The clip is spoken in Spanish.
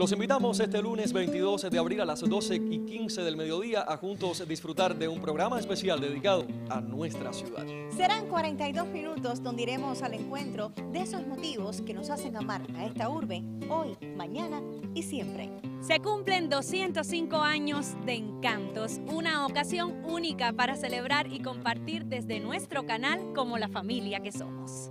Los invitamos este lunes 22 de abril a las 12 y 15 del mediodía a juntos disfrutar de un programa especial dedicado a nuestra ciudad. Serán 42 minutos donde iremos al encuentro de esos motivos que nos hacen amar a esta urbe hoy, mañana y siempre. Se cumplen 205 años de Encantos, una ocasión única para celebrar y compartir desde nuestro canal como la familia que somos.